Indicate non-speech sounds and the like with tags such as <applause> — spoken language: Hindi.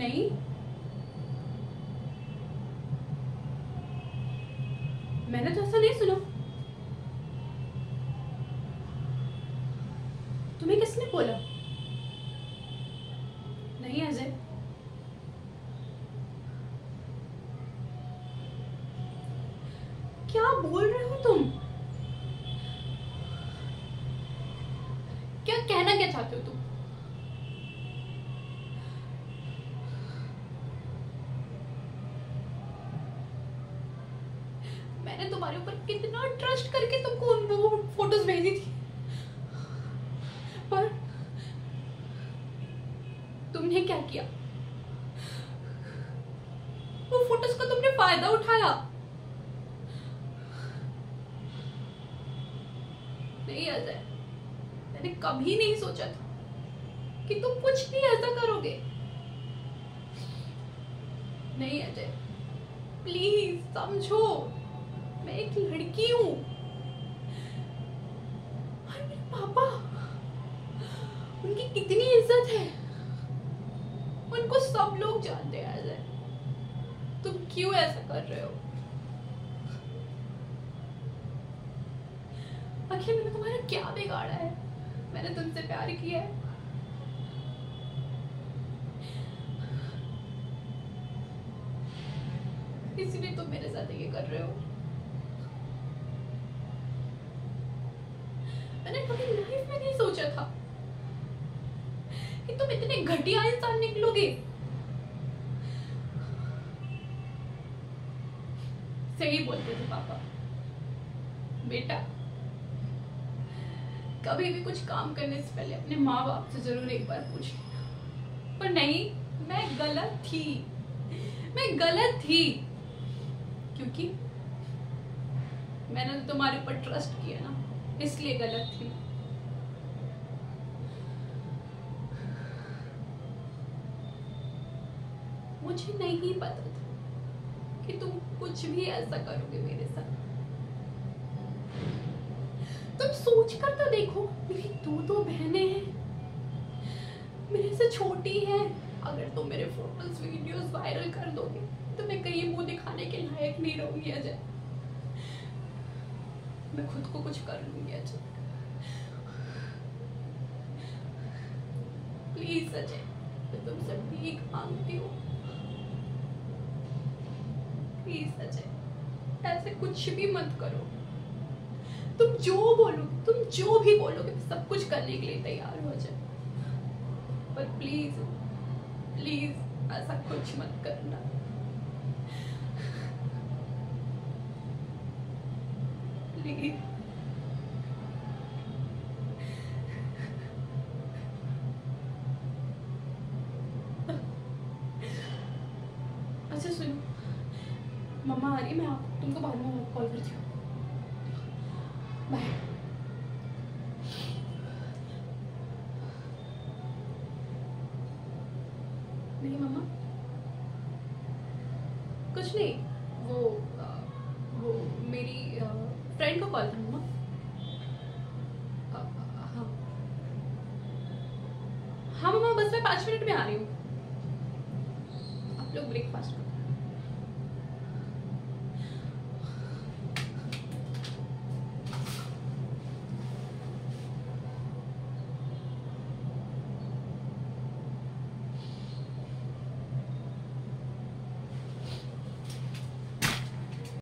नहीं। मैंने तो ऐसा नहीं सुना। तुम्हें किसने बोला? नहीं अजय क्या बोल रहे हो तुम? क्या कहना क्या चाहते हो तुम? मैंने तुम्हारे ऊपर कितना ट्रस्ट करके तुमको उन वो फ़ोटोज़ भेजी थी। पर तुमने क्या किया? वो फ़ोटोज़ का तुमने फ़ायदा उठाया। नहीं अजय मैंने कभी नहीं सोचा था कि तुम कुछ भी ऐसा करोगे। नहीं, अजय प्लीज़ समझो। मैं एक लड़की हूँ। और मेरे पापा, उनकी कितनी इज़्ज़त है। उनको सब लोग जानते हैं अजय तुम क्यों ऐसा कर रहे हो? आखिर मैंने तुम्हारा क्या बिगाड़ा है? मैंने तुमसे प्यार किया है। इसीलिए तुम मेरे साथ ये कर रहे हो। मैंने कभी लाइफ में नहीं सोचा था कि तुम इतने घटिया इंसान निकलोगे। सही बोलते थे पापा। बेटा, कभी भी कुछ काम करने से पहले अपने माँ बाप से ज़रूर एक बार पूछ पर नहीं, मैं गलत थी। मैं गलत थी। क्योंकि मैंने तो तुम्हारे ऊपर ट्रस्ट किया ना। इसलिए गलत थी। मुझे नहीं पता था कि तुम कुछ भी ऐसा करोगे मेरे साथ। तुम सोच कर तो देखो, मेरी दो दो बहनें हैं। मेरे से छोटी है। अगर तुम मेरे फ़ोटोज़ वीडियोस वायरल कर दोगे तो मैं कहीं मुँह दिखाने के लायक नहीं रहूँगी, अजय। मैं खुद को कुछ कर लूँगी अजय प्लीज़ अजय, मैं तुमसे भीख मांगती हूँ। प्लीज़ अजय, ऐसे कुछ भी मत करो। तुम जो बोलो तुम जो भी बोलोगे सब कुछ करने के लिए तैयार हो जाए पर प्लीज़ प्लीज़ ऐसा कुछ मत करना। <laughs> अच्छा सुनो। मम्मा आ रही मैं आप, तुमको बाद में कॉल करती हूँ। बाय नहीं, मम्मा। कुछ नहीं। फ्रेंड को कॉल करूँगा। हाँ मम्मा बस मैं पाँच मिनट में आ रही हूँ। आप लोग ब्रेकफास्ट करो।